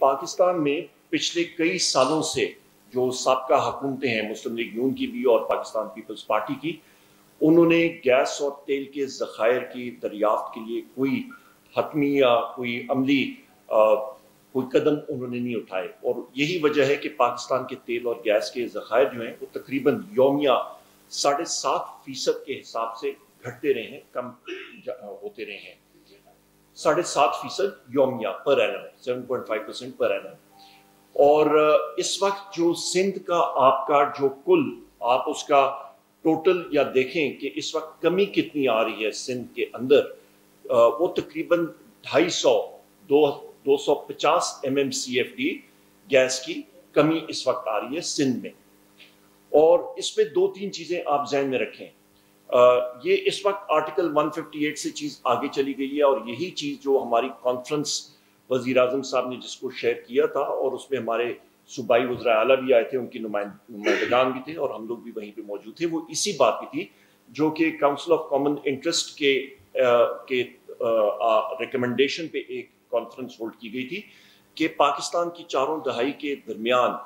पाकिस्तान में पिछले कई सालों से जो सबका हुकूमतें हैं मुस्लिम लीग नून की भी और पाकिस्तान पीपल्स पार्टी की उन्होंने गैस और तेल के ज़खायर की दरियाफ्त के लिए कोई हतमी या कोई अमली आ, कोई कदम उन्होंने नहीं उठाए। और यही वजह है कि पाकिस्तान के तेल और गैस के ज़खायर जो हैं वो तकरीबन योमिया साढ़े सात फ़ीसद के हिसाब से घटते रहे हैं कम होते रहे हैं। साढ़े सात फ़ीसद योमिया per annum seven point five percent per annum और इस वक्त जो सिंध का आपका, जो कुल, आप उसका टोटल या देखें कि इस वक्त कमी कितनी आ रही है सिंध के अंदर वो तकरीबन ढाई सौ, दो दो सौ पचास M M C F D gas की कमी इस वक्त आ रही है सिंध में। और इसमें दो तीन चीज़ें आप जहन में रखें। ये इस वक्त आर्टिकल 158 से चीज़ आगे चली गई है और यही चीज़ जो हमारी कॉन्फ्रेंस वज़ीर अजम साहब ने जिसको शेयर किया था और उसमें हमारे सूबाई वजरा आला भी आए थे, उनकी नुमाइंदगान भी थे और हम लोग भी वहीं पे मौजूद थे। वो इसी बात की थी जो कि काउंसिल ऑफ़ कॉमन इंटरेस्ट के के रिकमेंडेशन पे एक कॉन्फ्रेंस होल्ड की गई थी कि पाकिस्तान की चारों दहाई के दरमियान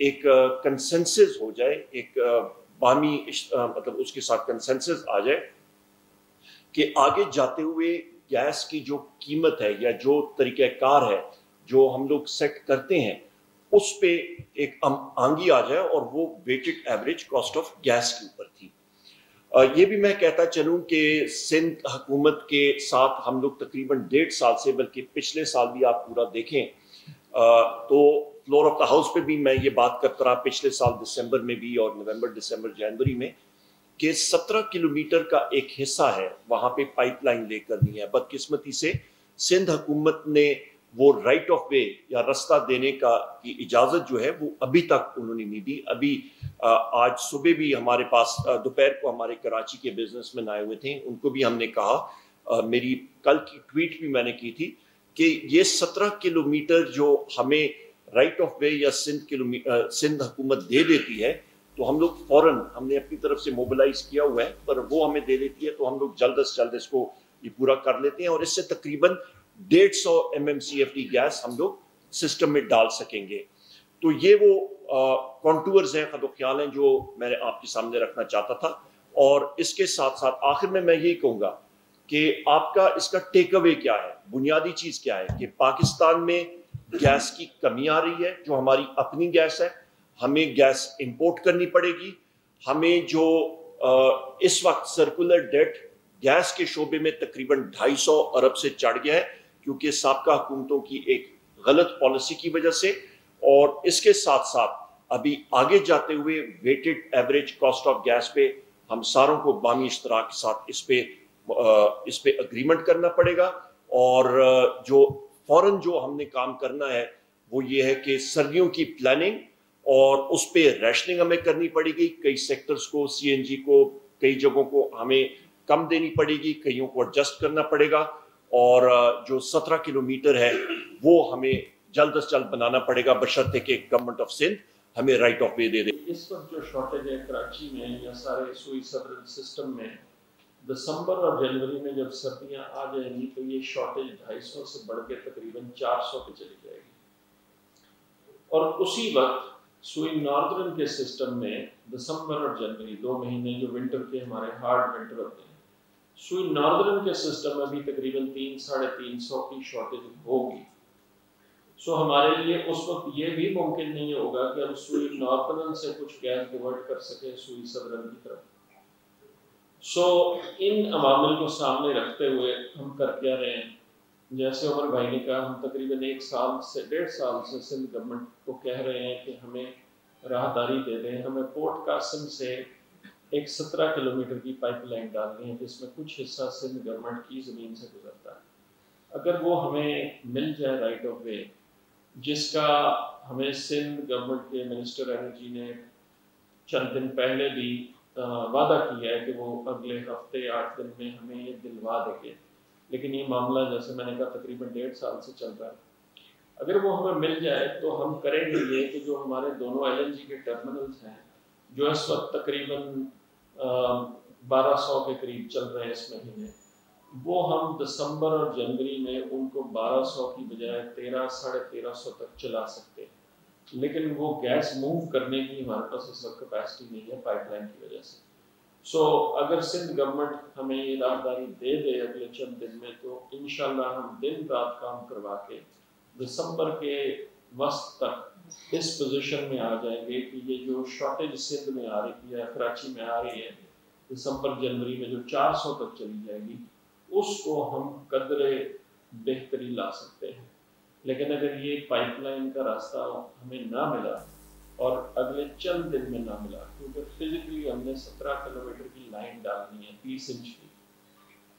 एक कंसेंसस हो जाए, एक बामी मतलब उसके साथ कंसेंसस आ जाए कि आगे जाते हुए गैस की जो कीमत है या जो तरीक़ाकार है, जो हम लोग सेट करते हैं, उस पे एक आंगी आ जाए और वो weighted average cost of gas के ऊपर थी। ये भी मैं कहता चलूँ कि सिंध हुकूमत के साथ हम लोग तकरीबन डेढ़ साल से, बल्कि पिछले साल भी आप पूरा देखें तो फ्लोर ऑफ़ द हाउस पे भी मैं ये बात करता रहा पिछले साल दिसंबर में भी और नवंबर, दिसंबर, जनवरी में कि 17 किलोमीटर का एक हिस्सा है, वहाँ पे पाइपलाइन लेकर दी है। बदकिस्मती से सिंध हुकूमत ने वो राइट ऑफ़ वे या रास्ता देने का की इजाज़त जो है, वो अभी तक उन्होंने नहीं दी। अभी आज सुबह भी हमारे पास दोपहर को हमारे कराची के बिजनेसमैन आए हुए थे, उनको भी हमने कहा। मेरी कल की ट्वीट भी मैंने की थी कि ये सत्रह किलोमीटर जो हमें राइट ऑफ़ वे या सिंध किलोमीटर सिंध हुकूमत दे देती है तो हम लोग फ़ौरन, हमने अपनी तरफ़ से मोबिलाइज किया हुआ है, पर वो हमें दे देती है तो हम लोग जल्द से जल्द इसको ये पूरा कर लेते हैं और इससे तकरीबन डेढ़ सौ M M C F D gas हम लोग सिस्टम में डाल सकेंगे। तो ये वो कॉन्टूअर्स हैं, खदो ख्याल हैं, जो मैंने आपके सामने रखना चाहता था। और इसके साथ साथ आखिर में मैं यही कहूँगा कि आपका इसका टेक अवे क्या है? बुनियादी चीज़ क्या है? कि पाकिस्तान में गैस की कमी आ रही है, जो हमारी अपनी गैस है, हमें गैस इंपोर्ट करनी पड़ेगी, हमें जो इस वक्त सर्कुलर डेट गैस के शोबे में तकरीबन 250 अरब से चढ़ गया है, क्योंकि सबका हुकूमतों की एक गलत पॉलिसी की वजह से, और इसके साथ साथ अभी आगे जाते हुए weighted average cost of gas पे हम सारों को बामी इश्तरा के साथ इस पे इस पे अग्रीमेंट करना पड़ेगा, और जो फ़ौरन जो हमने काम करना है, वो ये है कि सर्दियों की प्लानिंग और उस पर रैशनिंग हमें करनी पड़ेगी। कई सेक्टर्स को सीएनजी को, कई जगहों को हमें कम देनी पड़ेगी, कईयों को एडजस्ट करना पड़ेगा और जो सत्रह किलोमीटर है, वो हमें जल्द अज जल्द बनाना पड़ेगा। बशर्ते के गवर्नमेंट ऑफ़ सिंध हमें राइट ऑफ़ वे दे दे। इस वक्त जो शॉर्टेज है, कराची में या सारे सुई सिस्टम में दिसंबर और जनवरी में जब सर्दियाँ आ जाएँगी तो ये शॉर्टेज 250 से बढ़ के तकरीबन 400 पे चली जाएगी। और उसी वक्त सुई नॉर्दर्न के सिस्टम में दिसंबर और जनवरी, दो महीने जो विंटर के हमारे हार्ड विंटर होते हैं, सुई नॉर्दर्न के सिस्टम में भी तकरीबन तीन, साढ़े तीन सौ की शॉर्टेज होगी। सो हमारे लिए उस वक्त ये भी मुमकिन नहीं होगा कि हम सुई नॉर्दर्न से कुछ गैस डिवर्ट कर सकें सुई सदरन की तरफ़। सो so, इन अवामिल को सामने रखते हुए हम कर क्या रहे हैं? जैसे उमर भाई ने कहा हम तकरीबन एक साल से डेढ़ साल से सिंध गवर्नमेंट को कह रहे हैं कि हमें राहदारी दे दें। हमें पोर्ट कासिम से एक सत्रह किलोमीटर की पाइपलाइन डालनी है जिसमें कुछ हिस्सा सिंध गवर्नमेंट की ज़मीन से गुजरता है। अगर वो हमें मिल जाए राइट ऑफ़ वे जिसका हमें सिंध गवर्नमेंट के मिनिस्टर एनर्जी ने चंद दिन पहले भी वादा किया है कि वो अगले हफ़्ते आठ दिन में हमें ये दिलवा देंगे। लेकिन ये मामला जैसे मैंने कहा, तकरीबन डेढ़ साल से चल रहा है। अगर वो हमें मिल जाए तो हम करेंगे ये कि जो हमारे दोनों एलएनजी के टर्मिनल्स हैं, जो इस वक्त तकरीबन बारह सौ के करीब चल रहे हैं इस महीने, वो हम दिसंबर और जनवरी में उनको 1200 की बजाय तेरह, साढ़े तेरह सौ तक चला सकते लेकिन वो गैस मूव करने की हमारे पास इस वक्त कैपेसिटी नहीं है पाइपलाइन की वजह से। सो so, अगर सिंध गवर्नमेंट हमें ये राहदारी दे दे अगले चंद दिन में तो इन हम दिन रात काम करवा के दिसंबर के वस्त तक इस पोजीशन में आ जाएँगे कि ये जो शॉर्टेज सिंध में आ रही है कराची में आ रही है दिसंबर जनवरी में जो 400 तक चली जाएगी उसको हम कदरे बेहतरी ला सकते हैं। लेकिन अगर ये पाइपलाइन का रास्ता हमें ना मिला और अगले चंद दिन में ना मिला क्योंकि फिजिकली हमने सत्रह किलोमीटर की लाइन डालनी है तीस इंच की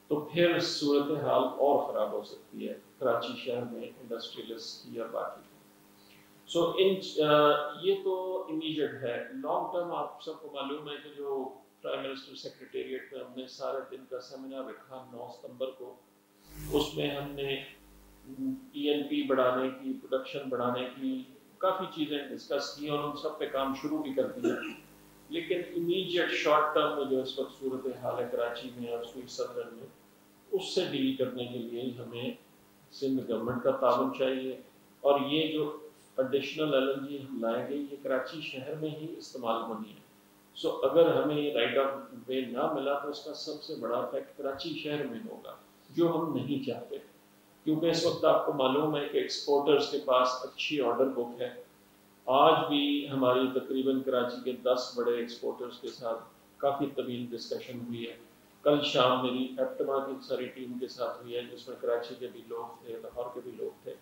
तो फिर सूरत हाल और ख़राब हो सकती है कराची शहर में इंडस्ट्रियलिस्ट की और बाकी सो so, इन ये तो इमीडिएट है। लॉन्ग टर्म आप सबको मालूम है कि जो प्राइम मिनिस्टर सेक्रेटेरिएट में हमने सारे दिन का सेमिनार रखा नौ सितंबर को उसमें हमने पीएनपी बढ़ाने की प्रोडक्शन बढ़ाने की, काफ़ी चीज़ें डिस्कस की और उन सब पे काम शुरू भी कर दिया। लेकिन इमीडिएट शॉर्ट टर्म में जो इस वक्त सूरत हाल है कराची में और स्वीट सदर में, उससे डील करने के लिए हमें सिंध गवर्नमेंट का ताउन चाहिए। और ये जो एडिशनल एल एन जी हम लाएँगे ये कराची शहर में ही इस्तेमाल होनी है। सो अगर हमें राइट ऑफ़ वे ना मिला तो इसका सबसे बड़ा इफ़ेक्ट कराची शहर में होगा, जो हम नहीं चाहते। क्योंकि इस वक्त आपको मालूम है कि एक्सपोर्टर्स के पास अच्छी ऑर्डर बुक है। आज भी हमारी तकरीबन कराची के 10 बड़े एक्सपोर्टर्स के साथ काफ़ी तवील डिस्कशन हुई है। कल शाम मेरी एप्टमा की सारी टीम के साथ हुई है, जिसमें कराची के भी लोग थे, लाहौर के भी लोग थे।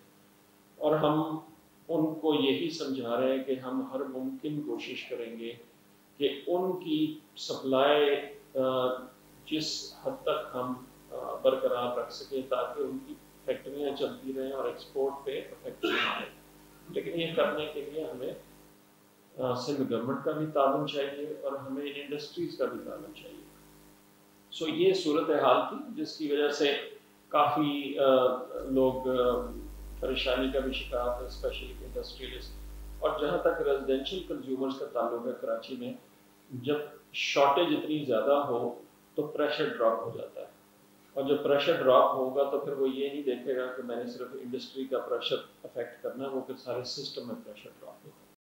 और हम उनको यही समझा रहे हैं कि हम हर मुमकिन कोशिश करेंगे कि उनकी सप्लाई जिस हद तक हम बरकरार रख सकें, ताकि उनकी फैक्ट्रियाँ चलती रहें और एक्सपोर्ट पे इफ़ेक्ट नहीं आए। लेकिन ये करने के लिए हमें सिंध गवर्नमेंट का भी तालन चाहिए और हमें इंडस्ट्रीज़ का भी तालन चाहिए। सो ये सूरत हाल थी, जिसकी वजह से काफ़ी लोग परेशानी का भी शिकार थे स्पेशली इंडस्ट्रियलिस्ट और जहाँ तक रेजिडेंशियल कंज्यूमर्स का ताल्लुक है कराची में, जब शॉर्टेज इतनी ज़्यादा हो तो प्रेशर ड्रॉप हो जाता है। और जो प्रेशर ड्रॉप होगा तो फिर वो ये नहीं देखेगा कि मैंने सिर्फ़ इंडस्ट्री का प्रेशर अफेक्ट करना है, वो फिर सारे सिस्टम में प्रेशर ड्रॉप